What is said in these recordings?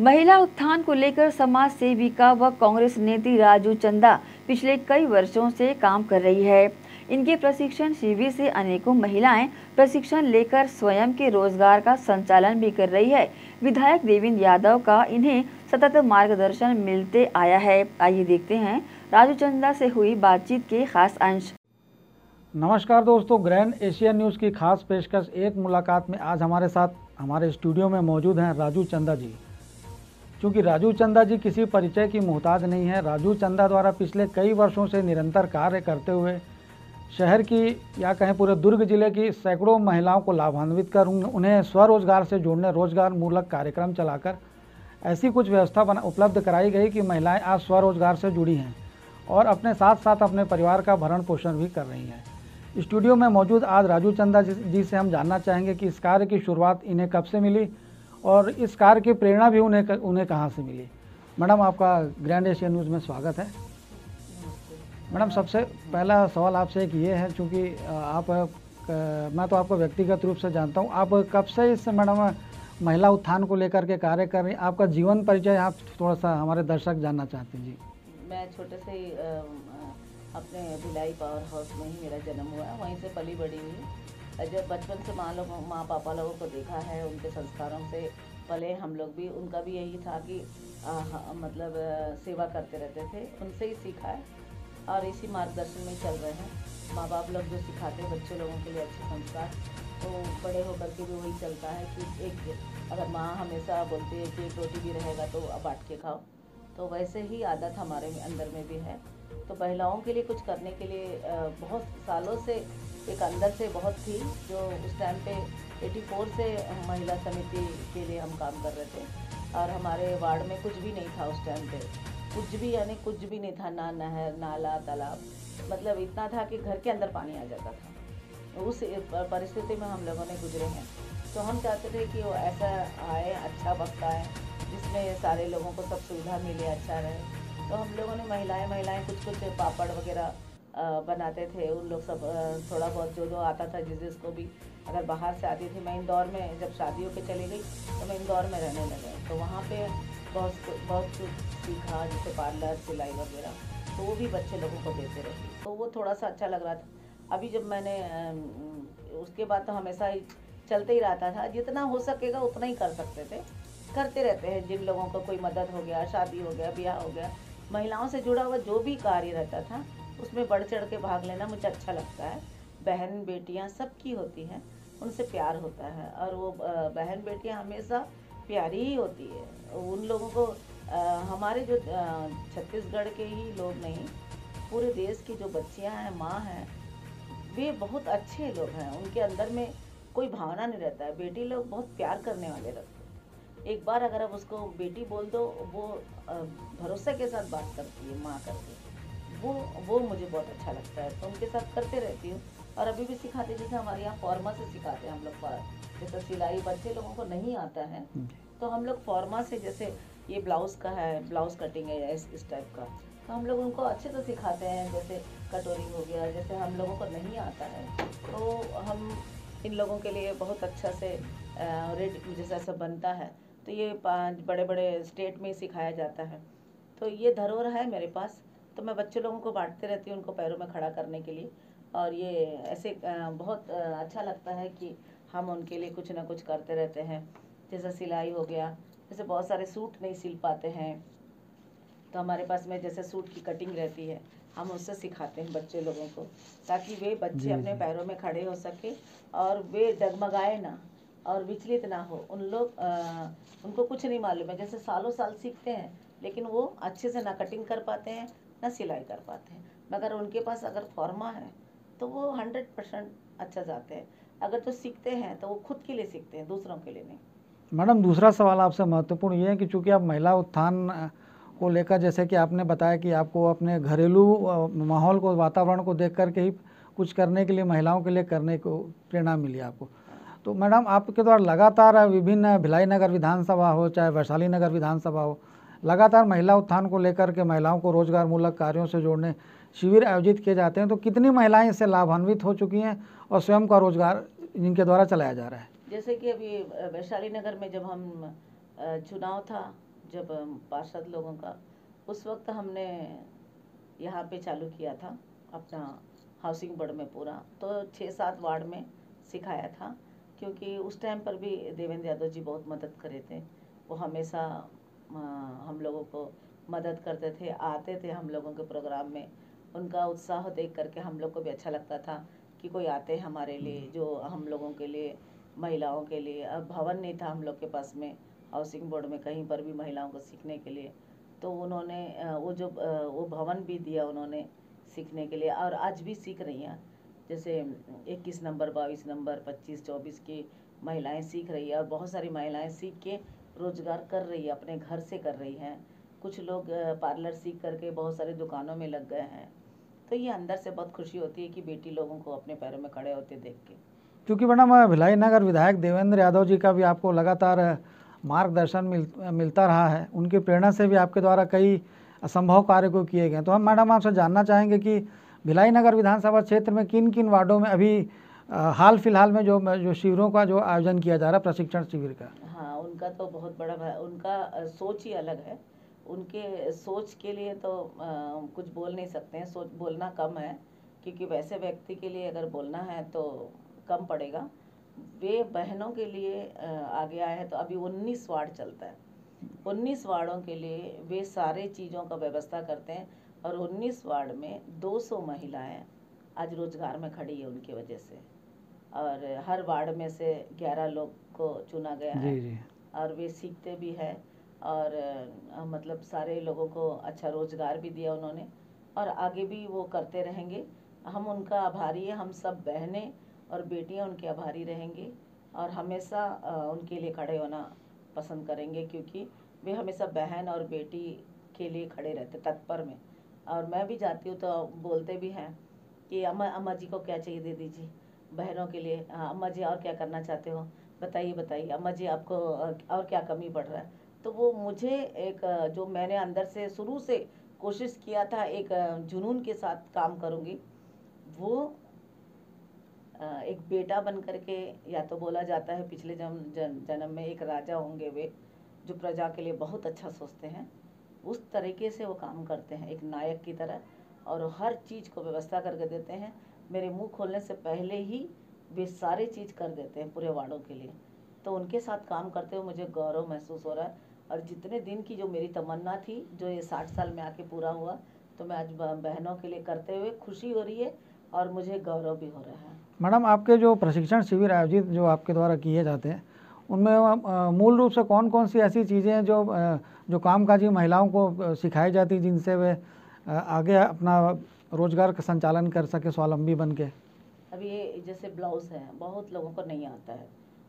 महिला उत्थान को लेकर समाज सेविका व कांग्रेस नेत्री राजू चंदा पिछले कई वर्षों से काम कर रही है। इनके प्रशिक्षण शिविर से अनेकों महिलाएँ प्रशिक्षण लेकर स्वयं के रोज़गार का संचालन भी कर रही है। विधायक देवेंद्र यादव का इन्हें सतत मार्गदर्शन मिलते आया है। आइए देखते हैं राजू चंदा से हुई बातचीत के खास अंश। नमस्कार दोस्तों, ग्रैंड एशिया न्यूज़ की खास पेशकश एक मुलाकात में आज हमारे साथ हमारे स्टूडियो में मौजूद हैं राजू चंदा जी। क्योंकि राजू चंदा जी किसी परिचय की मोहताज नहीं है। राजू चंदा द्वारा पिछले कई वर्षों से निरंतर कार्य करते हुए शहर की, या कहें पूरे दुर्ग ज़िले की सैकड़ों महिलाओं को लाभान्वित कर उन्हें स्वरोजगार से जोड़ने रोज़गार मूलक कार्यक्रम चलाकर ऐसी कुछ व्यवस्था बना, उपलब्ध कराई गई कि महिलाएँ आज स्वरोजगार से जुड़ी हैं और अपने साथ साथ अपने परिवार का भरण पोषण भी कर रही हैं। स्टूडियो में मौजूद आज राजू चंदा जी से हम जानना चाहेंगे कि इस कार्य की शुरुआत इन्हें कब से मिली और इस कार्य की प्रेरणा भी उन्हें उन्हें कहाँ से मिली? मैडम, आपका ग्रैंड एशिया न्यूज़ में स्वागत है। मैडम, सबसे पहला सवाल आपसे एक ये है, चूँकि आप मैं तो आपको व्यक्तिगत रूप से जानता हूँ, आप कब से इस मैडम, महिला उत्थान को लेकर के कार्य कर रही आपका जीवन परिचय आप थोड़ा सा हमारे दर्शक जानना चाहते हैं, जी। मैं छोटे से अपने भिलाई पावर हाउस में ही मेरा जन्म हुआ वहीं से पली बड़ी हुई जब बचपन से माँ लोगों माँ पापा लोगों को देखा है उनके संस्कारों से पले हम लोग भी उनका भी यही था कि आ, मतलब सेवा करते रहते थे उनसे ही सीखा है और इसी मार्गदर्शन में चल रहे हैं। माँ बाप लोग जो सिखाते हैं बच्चे लोगों के लिए अच्छे संस्कार तो बड़े होकर के भी वही चलता है कि एक अगर माँ हमेशा बोलती है कि एक रोटी भी रहेगा तो बांट के खाओ तो वैसे ही आदत हमारे अंदर में भी है। तो महिलाओं के लिए कुछ करने के लिए बहुत सालों से एक अंदर से बहुत थी, जो उस टाइम पे 84 से महिला समिति के लिए हम काम कर रहे थे। और हमारे वार्ड में कुछ भी नहीं था उस टाइम पे। कुछ भी, यानी कुछ भी नहीं था, ना नहर, नाला, तालाब। मतलब इतना था कि घर के अंदर पानी आ जाता था। उस परिस्थिति में हम लोगों ने गुजरे हैं। तो हम चाहते थे कि वो ऐसा आए अच्छा वक्त आए, जिसमें सारे लोगों को सब सुविधा मिले अच्छा रहे। तो हम लोगों ने महिलाएँ महिलाएँ कुछ कुछ पापड़ वगैरह बनाते थे, उन लोग सब थोड़ा बहुत जो जो आता था जिस जिसको भी अगर बाहर से आती थी, मैं इंदौर में, जब शादियों पे चली गई तो मैं इंदौर में रहने लगे। तो वहाँ पे बहुत बहुत कुछ सीखा, जैसे पार्लर, सिलाई वगैरह तो वो भी बच्चे लोगों को देते रहे तो वो थोड़ा सा अच्छा लग रहा था। अभी जब मैंने उसके बाद तो हमेशा ही चलते ही रहता था। जितना हो सकेगा, उतना ही कर सकते थे। करते रहते हैं, जिन लोगों को कोई मदद हो गया, शादी हो गया, ब्याह हो गया, महिलाओं से जुड़ा हुआ जो भी कार्य रहता था उसमें बढ़ चढ़ के भाग लेना मुझे अच्छा लगता है। बहन बेटियाँ सबकी होती हैं, उनसे प्यार होता है और वो बहन बेटियाँ हमेशा प्यारी ही होती है। उन लोगों को हमारे जो छत्तीसगढ़ के ही लोग नहीं, पूरे देश की जो बच्चियाँ हैं, माँ हैं, वे बहुत अच्छे लोग हैं। उनके अंदर में कोई भावना नहीं रहता है। बेटी लोग बहुत प्यार करने वाले रखते एक बार अगर आप उसको बेटी बोल दो, वो भरोसे के साथ बात करती है, माँ करके वो वो मुझे बहुत अच्छा लगता है। तो उनके साथ करते रहती हूँ। और अभी भी सिखाते जैसे हमारे यहाँ फॉर्मा से सिखाते हैं हम लोग जैसे सिलाई बच्चे लोगों को नहीं आता है। तो हम लोग फॉर्मा से जैसे ये ब्लाउज का है ब्लाउज कटिंग है इस इस टाइप का तो हम लोग उनको अच्छे से सिखाते हैं। जैसे कटोरी हो गया जैसे हम लोगों को नहीं आता है। तो हम इन लोगों के लिए बहुत अच्छा से रेड जैसा सब बनता है। तो ये पाँच बड़े बड़े स्टेट में सिखाया जाता है। तो ये धरोहर है मेरे पास। तो मैं बच्चे लोगों को बांटते रहती हूँ उनको पैरों में खड़ा करने के लिए। और ये ऐसे बहुत अच्छा लगता है कि हम उनके लिए कुछ ना कुछ करते रहते हैं। जैसे सिलाई हो गया जैसे बहुत सारे सूट नहीं सिल पाते हैं। तो हमारे पास में जैसे सूट की कटिंग रहती है हम उससे सिखाते हैं बच्चे लोगों को ताकि वे बच्चे अपने पैरों में खड़े हो सके और वे डगमगाए ना और विचलित ना हो। उन लोग उनको कुछ नहीं मालूम है। जैसे सालों साल सीखते हैं लेकिन वो अच्छे से ना कटिंग कर पाते हैं ना सिलाई कर पाते हैं। मगर उनके पास अगर फॉर्मा है तो वो हंड्रेड परसेंट अच्छा जाते हैं। अगर जो सीखते हैं तो वो खुद के लिए सीखते हैं, दूसरों के लिए नहीं। मैडम, दूसरा सवाल आपसे महत्वपूर्ण ये है कि चूँकि आप महिला उत्थान को लेकर जैसे कि आपने बताया कि आपको अपने घरेलू माहौल को, वातावरण को देख करके ही कुछ करने के लिए, महिलाओं के लिए करने को प्रेरणा मिली आपको। तो मैडम, आपके द्वारा लगातार विभिन्न भिलाई नगर विधानसभा हो, चाहे वैशाली नगर विधानसभा हो लगातार महिला उत्थान को लेकर के महिलाओं को रोज़गार मूलक कार्यों से जोड़ने शिविर आयोजित किए जाते हैं तो कितनी महिलाएँ इससे लाभान्वित हो चुकी हैं और स्वयं का रोज़गार इनके द्वारा चलाया जा रहा है? जैसे कि अभी वैशाली नगर में जब हम चुनाव था, जब पार्षद लोगों का, उस वक्त हमने यहाँ पे चालू किया था, अपना हाउसिंग बोर्ड में पूरा तो छः सात वार्ड में सिखाया था, क्योंकि उस टाइम पर भी देवेंद्र यादव जी बहुत मदद करे थे, वो हमेशा हम लोगों को मदद करते थे आते थे हम लोगों के प्रोग्राम में। उनका उत्साह देख करके हम लोग को भी अच्छा लगता था कि कोई आते हैं हमारे लिए जो हम लोगों के लिए महिलाओं के लिए। अब भवन नहीं था हम लोग के पास में हाउसिंग बोर्ड में कहीं पर भी महिलाओं को सीखने के लिए। तो उन्होंने वो जो वो भवन भी दिया उन्होंने सीखने के लिए और आज भी सीख रही हैं। जैसे इक्कीस नंबर बाईस नंबर पच्चीस चौबीस की महिलाएँ सीख रही है और बहुत सारी महिलाएँ सीख के रोज़गार कर रही है, अपने घर से कर रही हैं। कुछ लोग पार्लर सीख करके बहुत सारी दुकानों में लग गए हैं। तो ये अंदर से बहुत खुशी होती है कि बेटी लोगों को अपने पैरों में खड़े होते देख के। क्योंकि मैडम भिलाई नगर विधायक देवेंद्र यादव जी का भी आपको लगातार मार्गदर्शन मिल, मिलता रहा है। उनकी प्रेरणा से भी आपके द्वारा कई असंभव कार्य को किए गए तो हम, मैडम, आपसे जानना चाहेंगे कि भिलाई नगर विधानसभा क्षेत्र में किन किन वार्डों में अभी हाल फ़िलहाल में जो जो शिविरों का जो आयोजन किया जा रहा है प्रशिक्षण शिविर का। हाँ उनका तो बहुत बड़ा उनका सोच ही अलग है। उनके सोच के लिए तो अ, कुछ बोल नहीं सकते हैं। सोच बोलना कम है क्योंकि वैसे व्यक्ति के लिए अगर बोलना है तो कम पड़ेगा। वे बहनों के लिए आगे आए हैं तो अभी उन्नीस वार्ड चलता है। उन्नीस वार्डों के लिए वे सारे चीज़ों का व्यवस्था करते हैं और उन्नीस वार्ड में 200 महिलाएँ आज रोज़गार में खड़ी है उनकी वजह से। और हर वार्ड में से 11 लोग को चुना गया है। जी। जी और वे सीखते भी हैं और मतलब सारे लोगों को अच्छा रोज़गार भी दिया उन्होंने और आगे भी वो करते रहेंगे। हम उनका आभारी है हम सब बहनें और बेटियाँ उनके आभारी रहेंगे और हमेशा उनके लिए खड़े होना पसंद करेंगे क्योंकि वे हमेशा बहन और बेटी के लिए खड़े रहते तत्पर में। और मैं भी जाती हूँ तो बोलते भी हैं कि अम्मा अम्मा जी को क्या चाहिए दे दीजिए बहनों के लिए हाँ, अम्मा जी और क्या करना चाहते हो? बताइए बताइए। अम्मा जी आपको और क्या कमी पड़ रहा है? तो वो मुझे एक जो मैंने अंदर से शुरू से कोशिश किया था एक जुनून के साथ काम करूँगी वो एक बेटा बन करके या तो बोला जाता है पिछले जन्म जन, जन्म में एक राजा होंगे वे जो प्रजा के लिए बहुत अच्छा सोचते हैं उस तरीके से वो काम करते हैं एक नायक की तरह और हर चीज़ को व्यवस्था करके देते हैं। मेरे मुँह खोलने से पहले ही वे सारे चीज़ कर देते हैं पूरे वार्डों के लिए। तो उनके साथ काम करते हुए मुझे गौरव महसूस हो रहा है और जितने दिन की जो मेरी तमन्ना थी, जो ये साठ साल में आके पूरा हुआ तो मैं आज बहनों के लिए करते हुए खुशी हो रही है और मुझे गौरव भी हो रहा है। मैडम, आपके जो प्रशिक्षण शिविर आयोजित जो आपके द्वारा किए जाते हैं, उनमें मूल रूप से कौन कौन सी ऐसी चीज़ें हैं जो जो कामकाजी महिलाओं को सिखाई जाती जिनसे वे आगे अपना रोज़गार का संचालन कर सके, स्वावलंबी बन के। अब ये जैसे ब्लाउज है, बहुत लोगों को नहीं आता है।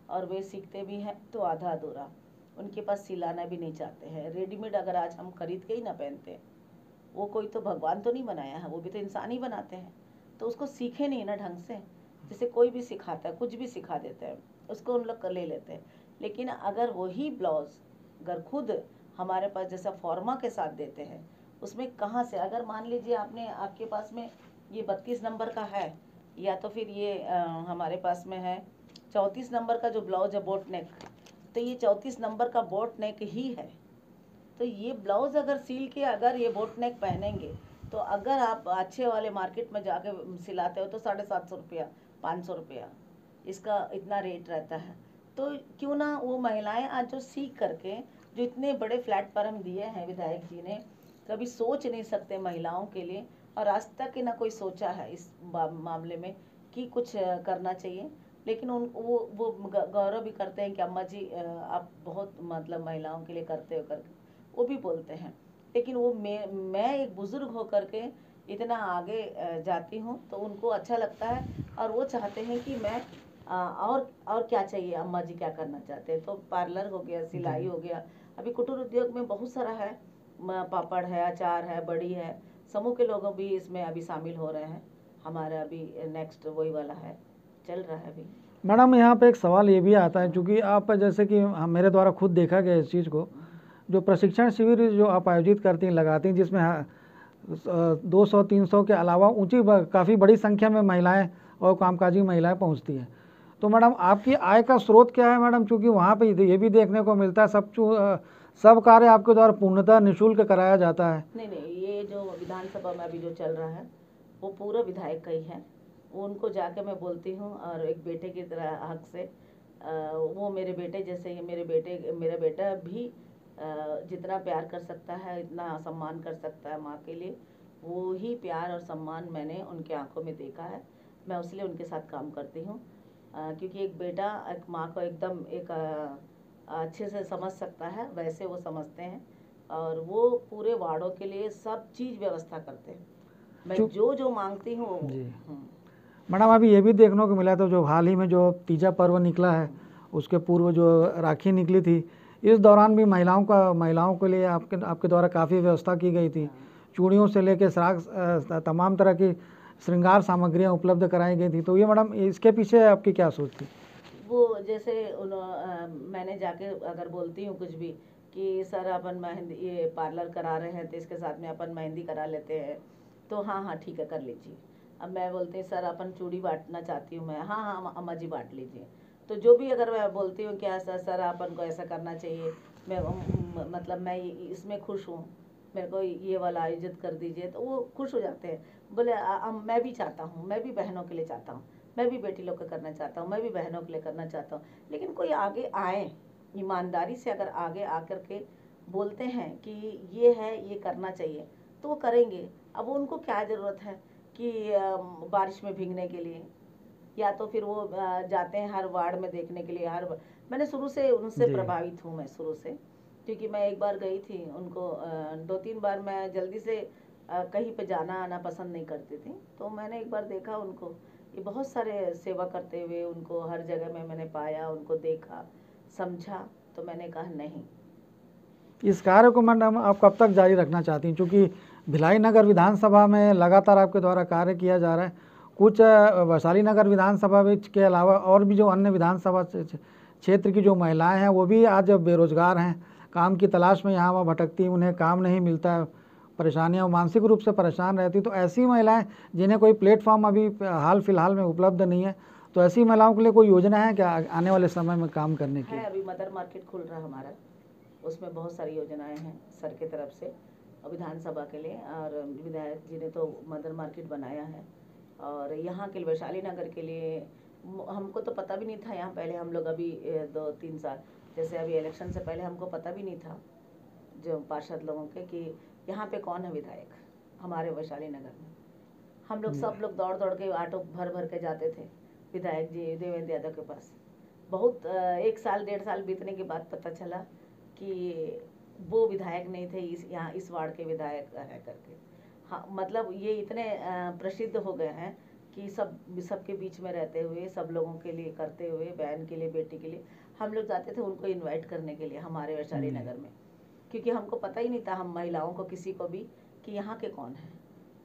और वे सीखते भी हैं तो आधा अधूरा। उनके पास सिलाना भी नहीं चाहते हैं। रेडीमेड अगर आज हम खरीद के ही ना पहनते, वो कोई तो भगवान तो नहीं बनाया है, वो भी तो इंसान ही बनाते हैं। तो उसको सीखे नहीं ना ढंग से। जैसे कोई भी सिखाता है, कुछ भी सिखा देते हैं, उसको उन लोग ले लेते हैं। लेकिन अगर वही ब्लाउज अगर खुद हमारे पास जैसा फॉर्मा के साथ देते हैं उसमें कहाँ से? अगर मान लीजिए आपने आपके पास में ये बत्तीस नंबर का है या तो फिर ये अ, हमारे पास में है चौंतीस नंबर का जो ब्लाउज है बोट नेक तो ये चौंतीस नंबर का बोट नेक ही है। तो ये ब्लाउज अगर सील के अगर ये बोट नेक पहनेंगे तो अगर आप अच्छे वाले मार्केट में जाके सिलाते हो तो साढ़े सात सौ रुपया पाँच सौ रुपया इसका इतना रेट रहता है। तो क्यों ना वो महिलाएँ आज जो सीख करके जो इतने बड़े प्लेटफॉर्म दिए हैं विधायक जी ने कभी सोच नहीं सकते महिलाओं के लिए और आज तक ही ना कोई सोचा है इस मामले में कि कुछ करना चाहिए। लेकिन उन वो वो गौरव भी करते हैं कि अम्मा जी आप बहुत मतलब महिलाओं के लिए करते हो करके। वो भी बोलते हैं। लेकिन वो मैं मैं एक बुज़ुर्ग होकर के इतना आगे जाती हूँ तो उनको अच्छा लगता है और वो चाहते हैं कि मैं और और क्या चाहिए? अम्मा जी क्या करना चाहते हैं? तो पार्लर हो गया सिलाई हो गया। अभी कुटीर उद्योग में बहुत सारा है। पापड़ है, अचार है, बड़ी है, समूह के लोग भी इसमें अभी शामिल हो रहे हैं। हमारा अभी नेक्स्ट वही वाला है, चल रहा है अभी। मैडम, यहाँ पे एक सवाल ये भी आता है, क्योंकि आप जैसे कि मेरे द्वारा खुद देखा गया इस चीज़ को, जो प्रशिक्षण शिविर जो आप आयोजित करती हैं, लगाती हैं, जिसमें दो सौ, तीन सौ के अलावा ऊँची काफ़ी बड़ी संख्या में महिलाएँ और कामकाजी महिलाएँ पहुँचती हैं। तो मैडम, आपकी आय का स्रोत क्या है मैडम? क्योंकि वहाँ पे ये भी देखने को मिलता है, सब सब कार्य आपके द्वारा पूर्णतः निःशुल्क कराया जाता है। नहीं नहीं ये जो विधानसभा में अभी जो चल रहा है वो पूरा विधायक का ही है। उनको जाके मैं बोलती हूँ और एक बेटे की तरह हक से अ, वो मेरे बेटे जैसे ही मेरे बेटे मेरा बेटा भी अ, जितना प्यार कर सकता है इतना सम्मान कर सकता है माँ के लिए वो ही प्यार और सम्मान मैंने उनके आँखों में देखा है। मैं उसलिए उनके साथ काम करती हूँ। क्योंकि एक बेटा एक माँ को एकदम एक अ, अच्छे से समझ सकता है वैसे वो समझते हैं और वो पूरे वार्डों के लिए सब चीज़ व्यवस्था करते हैं। मैं जो- जो जो मांगती हूँ जी। हम्म। मैडम अभी ये भी देखने को मिला तो जो हाल ही में जो तीजा पर्व निकला है उसके पूर्व जो राखी निकली थी इस दौरान भी महिलाओं का महिलाओं के लिए आपके आपके द्वारा काफ़ी व्यवस्था की गई थी। चूड़ियों से लेकर श्राग तमाम तरह की श्रृंगार सामग्रियाँ उपलब्ध कराई गई थी। तो ये मैडम इसके पीछे आपकी क्या सोच थी? वो जैसे अ, मैंने जाके अगर बोलती हूँ कुछ भी कि सर अपन मेहंदी ये पार्लर करा रहे हैं तो इसके साथ में अपन मेहंदी करा लेते हैं। तो हाँ हाँ ठीक है कर लीजिए। अब मैं बोलती हूँ सर अपन चूड़ी बांटना चाहती हूँ मैं। हाँ हाँ अम्मा- जी बांट लीजिए। तो जो भी अगर मैं बोलती हूँ क्या सर सर अपन को ऐसा करना चाहिए। मैं मतलब मैं इसमें खुश हूँ। मेरे को ये वाला आयोजित कर दीजिए तो वो खुश हो जाते हैं। बोले "आ- आ- मैं भी चाहता हूँ मैं भी बहनों के लिए चाहता हूँ। मैं भी बेटी लोग का करना चाहता हूँ मैं भी बहनों के लिए करना चाहता हूँ। लेकिन कोई आगे आए ईमानदारी से अगर आगे आकर के बोलते हैं कि ये है ये करना चाहिए तो वो करेंगे। अब उनको क्या ज़रूरत है कि बारिश में भीगने के लिए? या तो फिर वो जाते हैं हर वार्ड में देखने के लिए हर मैंने शुरू से उनसे प्रभावित हूँ मैं शुरू से क्योंकि मैं एक बार गई थी उनको दो तीन बार मैं जल्दी से कहीं पे जाना आना पसंद नहीं करती थी तो मैंने एक बार देखा उनको ये बहुत सारे सेवा करते हुए उनको हर जगह में मैंने पाया, उनको देखा, समझा तो मैंने कहा नहीं। इस कार्य को मैडम आप कब तक जारी रखना चाहती हैं? क्योंकि भिलाई नगर विधानसभा में लगातार आपके द्वारा कार्य किया जा रहा है, कुछ वैशाली नगर विधानसभा के अलावा और भी जो अन्य विधानसभा क्षे- क्षे- क्षेत्र की जो महिलाएँ हैं, वो भी आज बेरोजगार हैं। काम की तलाश में यहाँ वहाँ भटकती उन्हें काम नहीं मिलता है। परेशानियाँ मानसिक रूप से परेशान रहती तो ऐसी महिलाएँ जिन्हें कोई प्लेटफॉर्म अभी हाल फ़िलहाल में उपलब्ध नहीं है तो ऐसी महिलाओं के लिए कोई योजना है क्या आने वाले समय में काम करने की? अभी मदर मार्केट खुल रहा हमारा, उसमें बहुत सारी योजनाएँ हैं सर के तरफ़ से विधानसभा के लिए, और विधायक जी ने तो मदर मार्केट बनाया है, और यहाँ के वैशाली नगर के लिए हमको तो पता भी नहीं था यहाँ पहले हम लोग अभी दो, तीन साल, जैसे अभी इलेक्शन से पहले हमको पता भी नहीं था, जो पार्षद लोगों के, कि यहाँ पे कौन है विधायक? हमारे वैशाली नगर में। हम लोग सब लोग दौड़ दौड़ के ऑटो भर भर के जाते थे विधायक जी देवेंद्र यादव के पास। बहुत एक साल डेढ़ साल बीतने के बाद पता चला कि वो विधायक नहीं थे इस यहाँ इस वार्ड के विधायक है करके। हाँ मतलब ये इतने प्रसिद्ध हो गए हैं कि सब सबके बीच में रहते हुए सब लोगों के लिए करते हुए बहन के लिए बेटी के लिए हम लोग जाते थे उनको इनवाइट करने के लिए हमारे वैशाली हम्म। नगर में। क्योंकि हमको पता ही नहीं था हम महिलाओं को किसी को भी कि यहाँ के कौन है।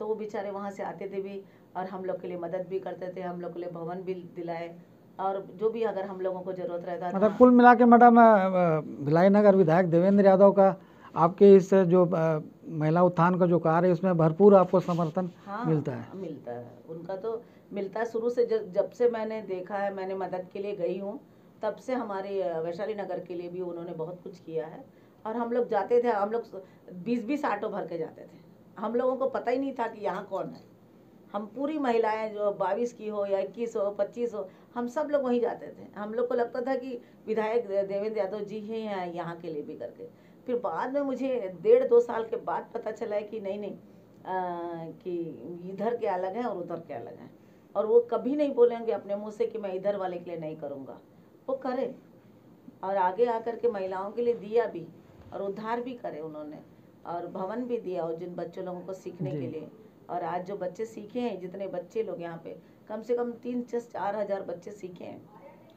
तो वो बेचारे वहाँ से आते थे भी और हम लोग के लिए मदद भी करते थे हम लोग के लिए भवन भी दिलाए। और जो भी अगर हम लोगों को ज़रूरत रहता मतलब कुल मिला के मैडम भिलाई नगर विधायक देवेंद्र यादव का आपके इस जो महिला उत्थान का जो कार्य है उसमें भरपूर आपको समर्थन हाँ मिलता है। हाँ, मिलता है। उनका तो मिलता है। शुरू से जब जब से मैंने देखा है मैंने मदद के लिए गई हूँ तब से हमारे वैशाली नगर के लिए भी उन्होंने बहुत कुछ किया है। और हम लोग जाते थे हम लोग बीस बीस ऑटो भर के जाते थे। हम लोगों को पता ही नहीं था कि यहाँ कौन है। हम पूरी महिलाएँ जो बाईस की हो या इक्कीस हो पच्चीस हो हम सब लोग वहीं जाते थे। हम लोग को लगता था कि विधायक देवेंद्र यादव जी ही हैं यहाँ के लिए भी करके। फिर बाद में मुझे डेढ़ दो साल के बाद पता चला है कि नहीं नहीं अ, कि इधर के अलग हैं और उधर के अलग हैं। और वो कभी नहीं बोलेंगे अपने मुँह से कि मैं इधर वाले के लिए नहीं करूँगा। वो करें। और आगे आकर के महिलाओं के लिए दिया भी। और उद्धार भी करे उन्होंने और भवन भी दिया और जिन बच्चों लोगों को सीखने के लिए। और आज जो बच्चे सीखे हैं जितने बच्चे लोग यहाँ पे कम से कम तीन से चार हज़ार बच्चे सीखे हैं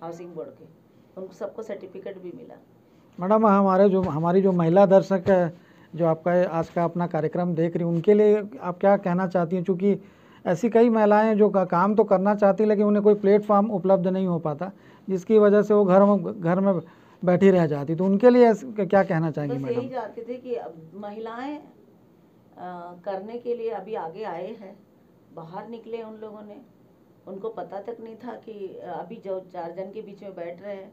हाउसिंग बोर्ड के। उनको सबको सर्टिफिकेट भी मिला। मैडम हमारे जो हमारी जो महिला दर्शक है जो आपका आज का अपना कार्यक्रम देख रही हैं उनके लिए आप क्या कहना चाहती हैं? चूँकि ऐसी कई महिलाएँ जो का, काम तो करना चाहती लेकिन उन्हें कोई प्लेटफॉर्म उपलब्ध नहीं हो पाता जिसकी वजह से वो घर घर में बैठी रह जाती। तो उनके लिए क्या कहना चाहेंगी बस यही मैडम चाहते थे कि अब महिलाएँ करने के लिए अभी आगे आए हैं। बाहर निकले उन लोगों ने। उनको पता तक नहीं था कि अभी जो चार जन के बीच में बैठ रहे हैं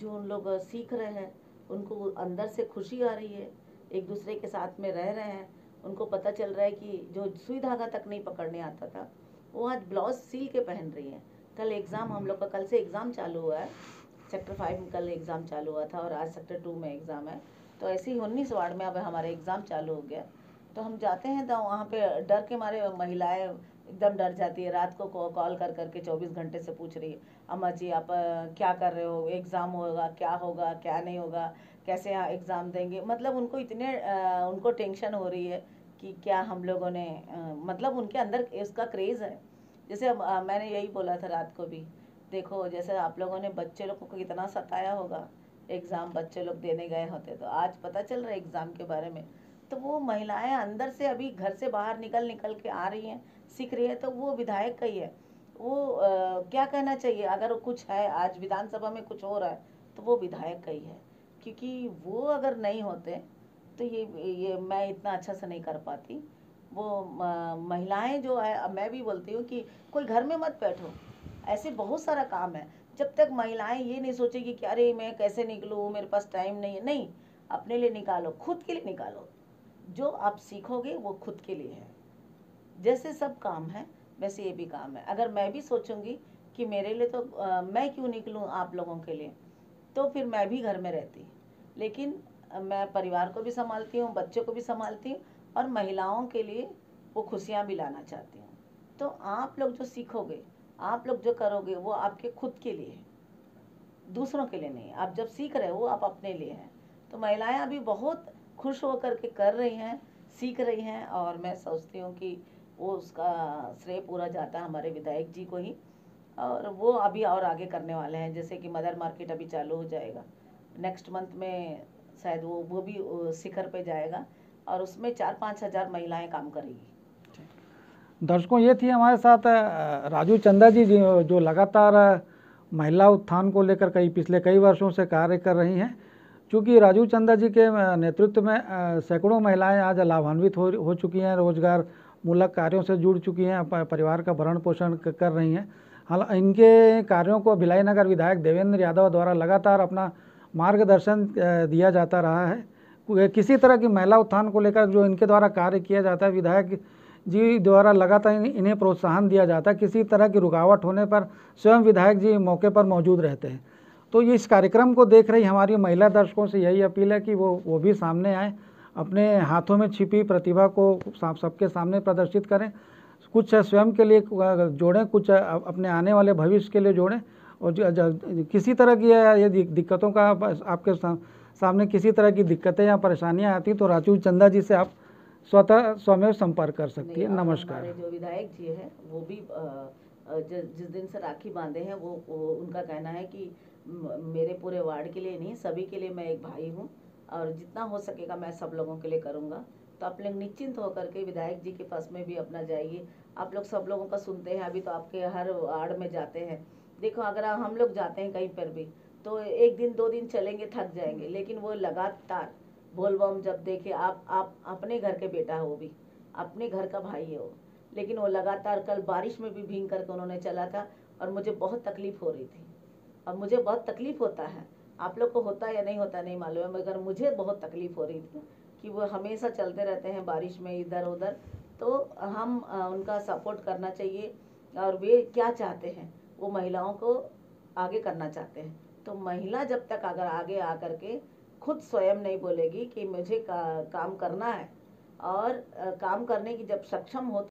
जो उन लोग सीख रहे हैं उनको अंदर से खुशी आ रही है। एक दूसरे के साथ में रह रहे हैं। उनको पता चल रहा है कि जो सुई धागा तक नहीं पकड़ने आता था वो आज ब्लाउज सील के पहन रही हैं। कल एग्ज़ाम हम लोग का कल से एग्ज़ाम चालू हुआ है। सेक्टर फाइव में कल एग्ज़ाम चालू हुआ था और आज सेक्टर टू में एग्ज़ाम है। तो ऐसे ही उन्नीस वार्ड में अब हमारे एग्ज़ाम चालू हो गया। तो हम जाते हैं तो वहाँ पे डर के मारे महिलाएँ एकदम डर जाती है। रात को कॉल कर करके चौबीस घंटे से पूछ रही है, अम्मा जी, आप क्या कर रहे हो? एग्ज़ाम होगा, क्या होगा, क्या नहीं होगा? कैसे यहाँ एग्ज़ाम देंगे? मतलब उनको इतने उनको टेंशन हो रही है कि क्या हम लोगों ने मतलब उनके अंदर इसका क्रेज़ है। जैसे मैंने यही बोला था रात को भी देखो जैसे आप लोगों ने बच्चे लोग को कितना सताया होगा एग्ज़ाम बच्चे लोग देने गए होते तो आज पता चल रहा है एग्ज़ाम के बारे में। तो वो महिलाएँ अंदर से अभी घर से बाहर निकल निकल के आ रही हैं सीख रही है तो वो विधायक का ही है। वो अ, क्या कहना चाहिए? अगर कुछ है आज विधानसभा में कुछ हो रहा है तो वो विधायक का ही है। क्योंकि वो अगर नहीं होते तो ये ये मैं इतना अच्छा से नहीं कर पाती। वो महिलाएँ जो है मैं भी बोलती हूँ कि कोई घर में मत बैठो। ऐसे बहुत सारा काम है। जब तक महिलाएँ ये नहीं सोचेगी कि अरे मैं कैसे निकलूँ मेरे पास टाइम नहीं है। नहीं अपने लिए निकालो खुद के लिए निकालो। जो आप सीखोगे वो खुद के लिए है। जैसे सब काम है वैसे ये भी काम है। अगर मैं भी सोचूँगी कि मेरे लिए तो अ, मैं क्यों निकलूँ आप लोगों के लिए तो फिर मैं भी घर में रहती। लेकिन मैं परिवार को भी संभालती हूँ बच्चों को भी संभालती हूँ और महिलाओं के लिए वो खुशियाँ भी लाना चाहती हूँ। तो आप लोग जो सीखोगे आप लोग जो करोगे वो आपके खुद के लिए है। दूसरों के लिए नहीं। आप जब सीख रहे हो आप अपने लिए हैं। तो महिलाएँ अभी बहुत खुश होकर के कर रही हैं, सीख रही हैं और मैं सोचती हूँ कि वो उसका श्रेय पूरा जाता है हमारे विधायक जी को ही। और वो अभी और आगे करने वाले हैं, जैसे कि मदर मार्केट अभी चालू हो जाएगा। नेक्स्ट मंथ में शायद वो वो भी शिखर पे जाएगा और उसमें चार पाँच हज़ार महिलाएँ काम करेगी। दर्शकों, ये थी हमारे साथ राजू चंदा जी, जो लगातार महिला उत्थान को लेकर कई, पिछले कई वर्षों से कार्य कर रही हैं। चूँकि राजू चंदा जी के नेतृत्व में सैकड़ों महिलाएँ आज लाभान्वित हो हो चुकी हैं, रोज़गार मूलक कार्यों से जुड़ चुकी हैं परिवार का भरण पोषण कर रही हैं। हाल, इनके कार्यों को भिलाई नगर विधायक देवेंद्र यादव द्वारा लगातार अपना मार्गदर्शन दिया जाता रहा है। किसी तरह की महिला उत्थान को लेकर जो इनके द्वारा कार्य किया जाता है, विधायक जी द्वारा लगातार इन्हें प्रोत्साहन दिया जाता है। किसी तरह की रुकावट होने पर स्वयं विधायक जी मौके पर मौजूद रहते हैं। तो ये इस कार्यक्रम को देख रही हमारी महिला दर्शकों से यही अपील है कि वो वो भी सामने आए, अपने हाथों में छिपी प्रतिभा को सबके सामने प्रदर्शित करें। कुछ स्वयं के लिए जोड़ें, कुछ अपने आने वाले भविष्य के लिए जोड़ें। और किसी तरह की ये दिक्कतों का आपके सामने किसी तरह की दिक्कतें या परेशानियाँ आती तो राजू चंदा जी से आप स्वतः स्वयं संपर्क कर सकती है। नमस्कार। जो विधायक जी हैं वो भी जिस दिन से राखी बांधे हैं वो, वो उनका कहना है कि मेरे पूरे वार्ड के लिए नहीं सभी के लिए मैं एक भाई हूँ और जितना हो सकेगा मैं सब लोगों के लिए करूँगा। तो आप लोग निश्चिंत होकर के विधायक जी के पास में भी अपना जाइए। आप लोग सब लोगों का सुनते हैं अभी तो आपके हर वार्ड में जाते हैं। देखो अगर हम लोग जाते हैं कहीं पर भी तो एक दिन दो दिन चलेंगे थक जाएँगे लेकिन वो लगातार बोल बम जब देखे, आप आप अपने घर के बेटा हो वो भी, अपने घर का भाई है। वो लेकिन वो लगातार कल बारिश में भी भींग करके उन्होंने चला था और मुझे बहुत तकलीफ़ हो रही थी। और मुझे बहुत तकलीफ़ होता है। आप लोग को होता या नहीं होता, नहीं मालूम है, मगर मुझे बहुत तकलीफ़ हो रही थी कि वो हमेशा चलते रहते हैं बारिश में इधर उधर। तो हम उनका सपोर्ट करना चाहिए और वे क्या चाहते हैं, वो महिलाओं को आगे करना चाहते हैं। तो महिला जब तक अगर आगे आकर के खुद स्वयं नहीं बोलेगी कि मुझे का, काम करना है। और आ, काम करने की जब सक्षम हो